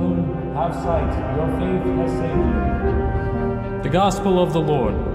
him, Have sight, your faith has saved you. The Gospel of the Lord.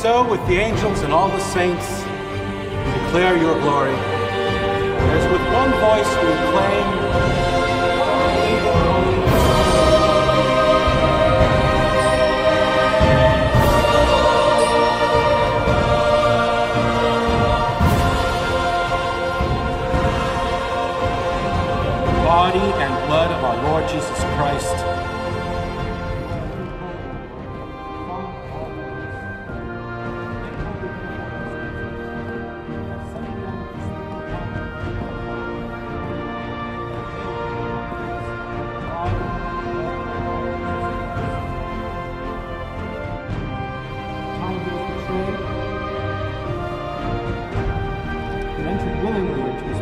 So, with the angels and all the saints, we declare your glory. As with one voice we acclaim, Body and blood of our Lord Jesus Christ.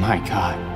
My God.